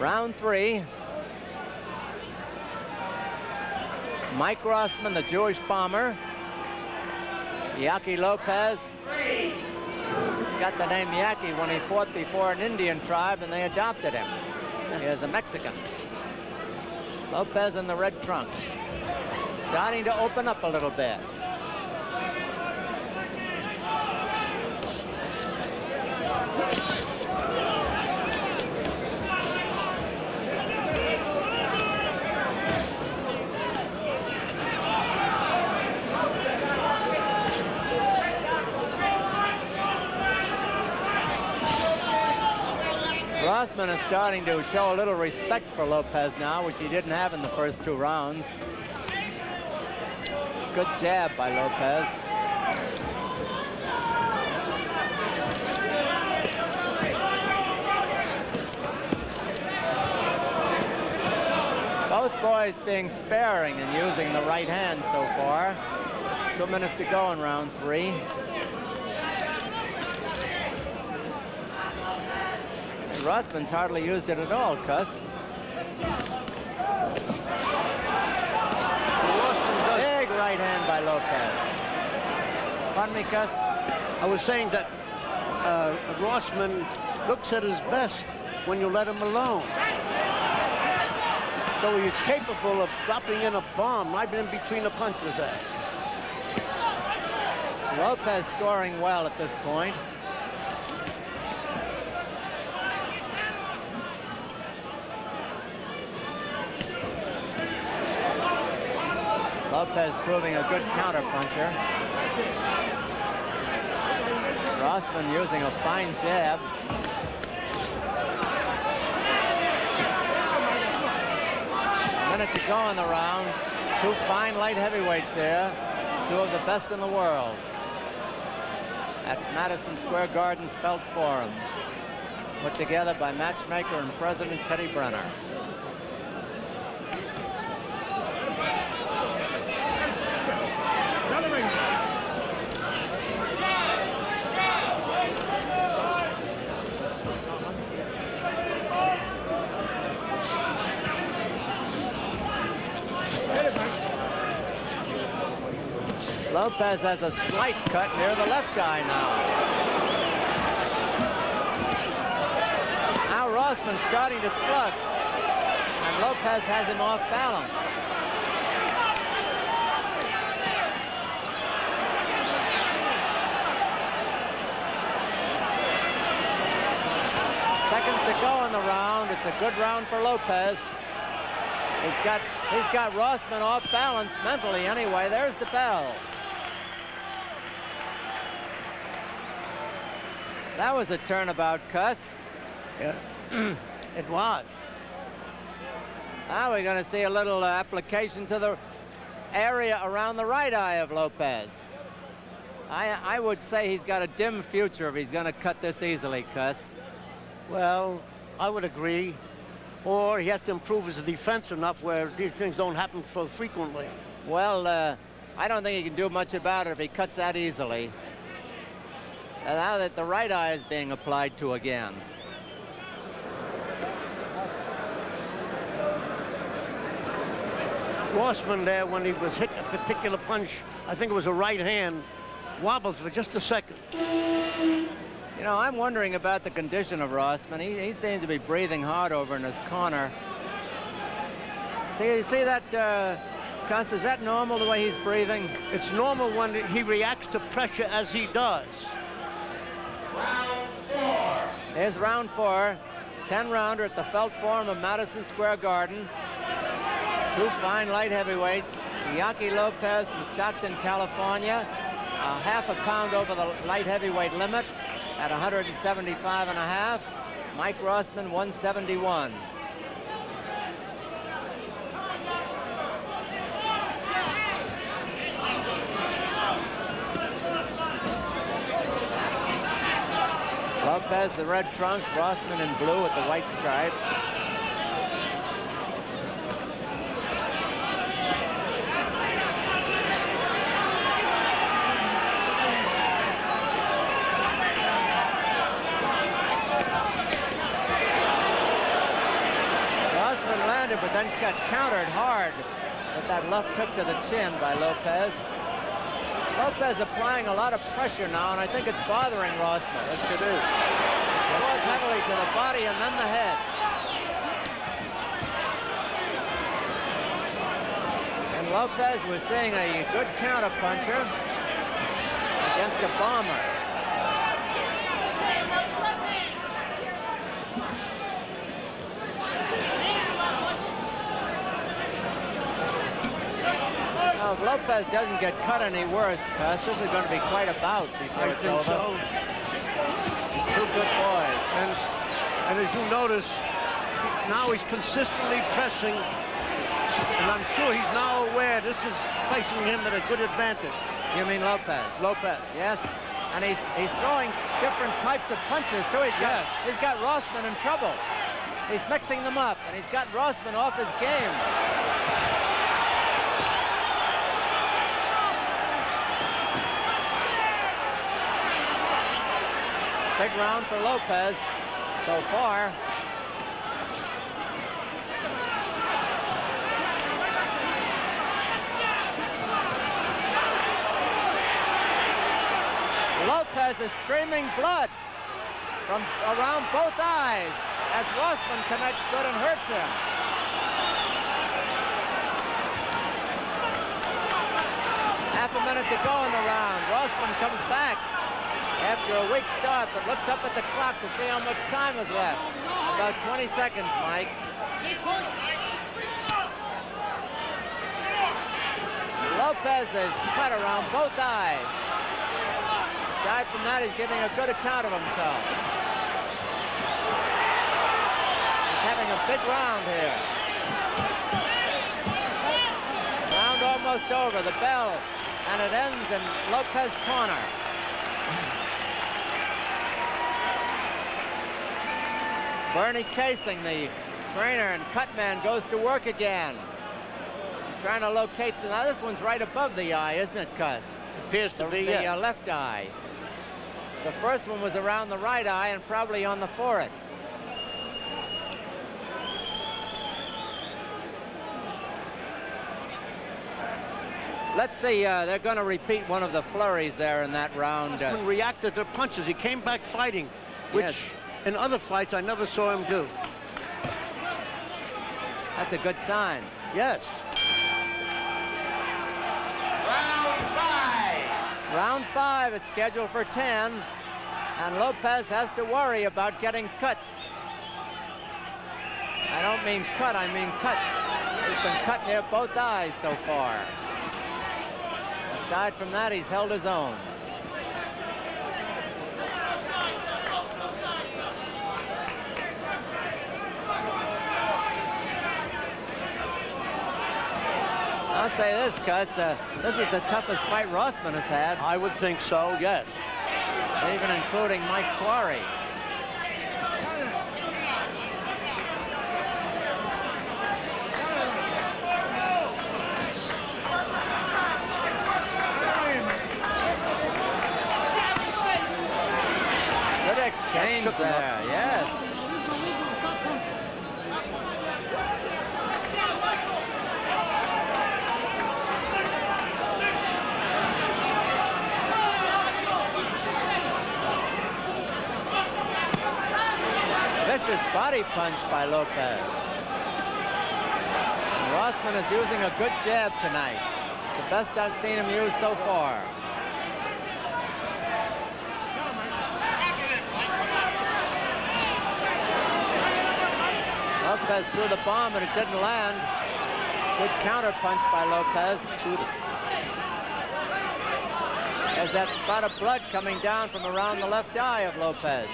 Round three. Mike Rossman, the Jewish bomber. Yaqui Lopez got the name Yaqui when he fought before an Indian tribe and they adopted him. He is a Mexican. Lopez in the red trunks. Starting to open up a little bit. Rossman is starting to show a little respect for Lopez now, which he didn't have in the first two rounds. Good jab by Lopez. Both boys being sparing and using the right hand so far. Two minutes to go in round three. Rossman's hardly used it at all, Cus. Big right hand by Lopez. Pardon me, Cus? I was saying that uh, Rossman looks at his best when you let him alone. So he's capable of dropping in a bomb right in between the punches there. Lopez scoring well at this point. Lopez proving a good counterpuncher. Rossman using a fine jab. Minute to go in the round. Two fine light heavyweights there. Two of the best in the world. At Madison Square Garden's Felt Forum. Put together by matchmaker and President Teddy Brenner. Lopez has a slight cut near the left eye now. Now Rossman starting to slug, and Lopez has him off balance. Seconds to go in the round. It's a good round for Lopez. He's got he's got Rossman off balance mentally anyway. There's the bell. That was a turnabout, Cus. Yes, it was. Now we're going to see a little uh, application to the area around the right eye of Lopez. I, I would say he's got a dim future if he's going to cut this easily, Cus. Well, I would agree. Or he has to improve his defense enough where these things don't happen so frequently. Well, uh, I don't think he can do much about it if he cuts that easily. And now that the right eye is being applied to again. Rossman there, when he was hit a particular punch, I think it was a right hand, wobbles for just a second. You know, I'm wondering about the condition of Rossman. He, he seems to be breathing hard over in his corner. See, you see that, uh, Cus, is that normal the way he's breathing? It's normal when he reacts to pressure as he does. Round four. There's round four. 10 rounder at the Felt Forum of Madison Square Garden. Two fine light heavyweights. Yaqui Lopez from Stockton, California. A half a pound over the light heavyweight limit at 175 and a half. Mike Rossman, 171. Lopez, the red trunks, Rossman in blue with the white stripe. one-handed, but then got countered hard. But that left took to the chin by Lopez. Lopez applying a lot of pressure now, and I think it's bothering Rossman. Yes, it is. It was heavily to the body and then the head. And Lopez was seeing a good counterpuncher against a bomber. Now, if Lopez doesn't get cut any worse, Cus, this is going to be quite a bout before I it's over. so. Two good boys. And, and as you notice, now he's consistently pressing, and I'm sure he's now aware this is placing him at a good advantage. You mean Lopez? Lopez. Yes. And he's he's throwing different types of punches too. He's got Yes. he's got Rossman in trouble. He's mixing them up, and he's got Rossman off his game. Big round for Lopez so far. Lopez is streaming blood from around both eyes as Rossman connects good and hurts him. Half a minute to go in the round. Rossman comes back after a weak start, but looks up at the clock to see how much time is left. About 20 seconds, Mike. Lopez is cut around both eyes. Aside from that, he's giving a good account of himself. He's having a big round here. Round almost over. The bell, and it ends in Lopez corner. Bernie Casing, the trainer and cut man, goes to work again. Trying to locate the, now this one's right above the eye, isn't it, Cus? Appears to The, be, the yes. uh, left eye. The first one was around the right eye and probably on the forehead. Let's see, uh, they're going to repeat one of the flurries there in that round. uh, reacted to punches. He came back fighting, which Yes. in other fights I never saw him do. that's a good sign. Yes. Round five. Round five, it's scheduled for 10. And Lopez has to worry about getting cuts. I don't mean cut, I mean cuts. He's been cut near both eyes so far. Aside from that, he's held his own. I'll say this, Cus, uh, this is the toughest fight Rossman has had, I would think so, yes. even including Mike Quarry. Good up. there, yes. Vicious body punch by Lopez. And Rossman is using a good jab tonight. The best I've seen him use so far. Lopez threw the bomb and it didn't land. Good counter punch by Lopez. There's that spot of blood coming down from around the left eye of Lopez.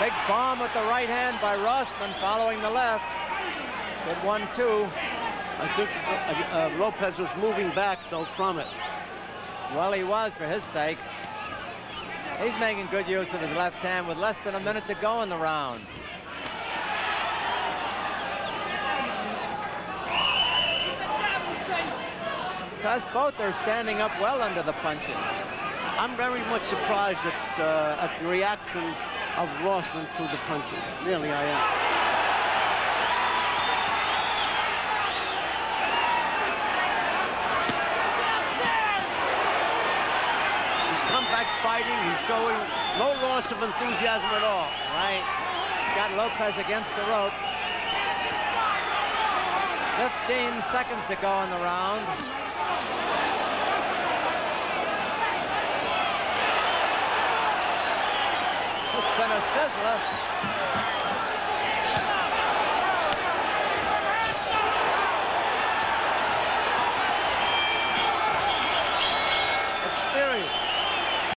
Big bomb with the right hand by Rossman following the left. Good one, two. I think uh, uh, Lopez was moving back, though, from it. Well, he was for his sake. He's making good use of his left hand with less than a minute to go in the round. Lopez. Both are standing up well under the punches. I'm very much surprised at, uh, at the reaction of Rossman to the punches. Really, I am. He's come back fighting. He's showing no loss of enthusiasm at all. Right. Got Lopez against the ropes. 15 seconds to go in the round. It's been a sizzler.